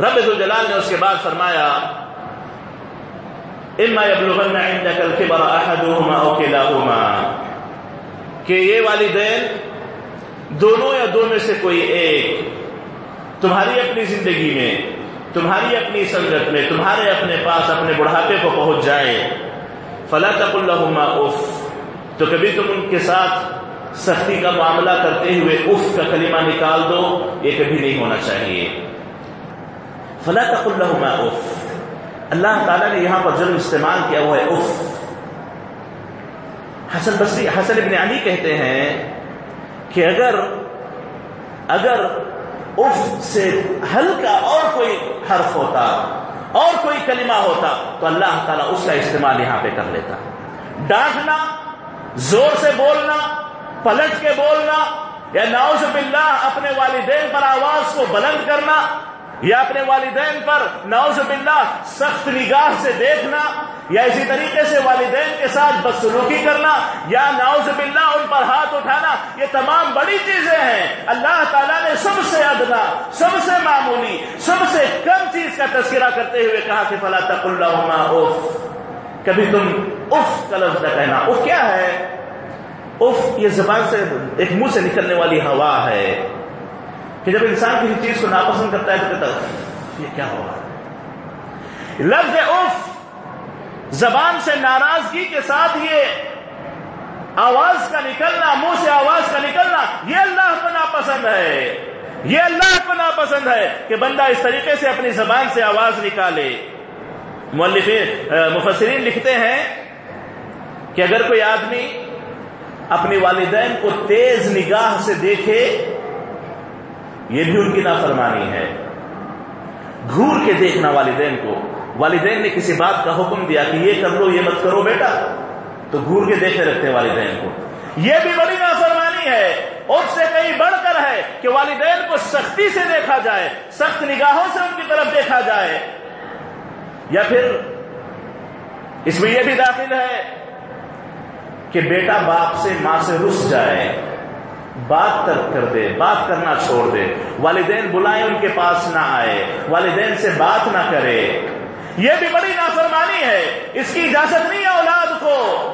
رب الجلال نے اس کے بعد فرمایا، اما يبلغن عندك الكبر احدهما او كلاهما کہ یہ والدین دونوں یا دو میں سے کوئی ایک تمہاری اپنی زندگی میں، تمہاری اپنی سنگت میں، تمہارے اپنے پاس، اپنے بڑھاپے کو پہنچ جائے، فلا تق الحما اف۔ تو کبھی تم ان کے ساتھ سختی کا معاملہ کرتے ہوئے اف کا کلمہ نکال دو، یہ کبھی نہیں ہونا چاہیے۔ فلا تق الحما اف اللہ تعالیٰ نے یہاں پر جرم استعمال کیا ہوا ہے اف حسن بصری، حسن ابن علی کہتے ہیں کہ اگر اگر اف سے ہلکا اور کوئی حرف ہوتا، اور کوئی کلمہ ہوتا، تو اللہ تعالیٰ اس کا استعمال یہاں پہ کر لیتا۔ ڈانٹنا، زور سے بولنا، پلٹ کے بولنا، یا ناؤز باللہ اپنے والدین پر آواز کو بلند کرنا یا اپنے والدین پر ناؤز باللہ سخت نگاہ سے دیکھنا، یا اسی طریقے سے والدین کے ساتھ بدسلوکی کرنا، یا ناؤز باللہ ان پر ہاتھ اٹھانا، یہ تمام بڑی چیزیں ہیں۔ اللہ تعالیٰ نے سب سے ادنا، سب سے معمولی، سب سے کم چیز کا تذکرہ کرتے ہوئے کہا کہ فلا تق اللہ اف۔ کبھی تم اف کا لفظ نہ کہنا۔ اف کیا ہے؟ اف یہ زبان سے ایک منہ سے نکلنے والی ہوا ہے۔ کہ جب انسان کسی چیز کو ناپسند کرتا ہے تو کہتا ہے یہ کیا ہوگا لفظ اف زبان سے ناراضگی کے ساتھ یہ آواز کا نکلنا، منہ سے آواز کا نکلنا، یہ اللہ کو ناپسند ہے۔ یہ اللہ کو ناپسند ہے کہ بندہ اس طریقے سے اپنی زبان سے آواز نکالے۔ مولفین مفسرین لکھتے ہیں کہ اگر کوئی آدمی اپنی والدین کو تیز نگاہ سے دیکھے یہ بھی ان کی نافرمانی ہے۔ گھور کے دیکھنا والدین کو۔ والدین نے کسی بات کا حکم دیا کہ یہ کر لو، یہ مت کرو بیٹا۔ تو گھور کے دیکھتے رکھتے والدین کو۔ یہ بھی بڑی نافرمانی ہے۔ اس سے کہیں بڑھ کر ہے کہ والدین کو سختی سے دیکھا جائے، سخت نگاہوں سے ان کی طرف دیکھا جائے۔ یا پھر اس میں یہ بھی داخل ہے کہ بیٹا باپ سے ماں سے رس جائے۔ بات ترک کر دے، بات کرنا چھوڑ دے۔ والدین بلائیں ان کے پاس نہ آئے، والدین سے بات نہ کرے۔ یہ بھی بڑی نافرمانی ہے۔ اس کی اجازت نہیں ہے اولاد کو۔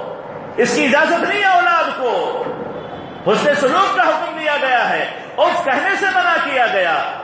اس کی اجازت نہیں ہے اولاد کو۔ حسن سلوک کا حکم دیا گیا ہے اور کہنے سے منع کیا گیا۔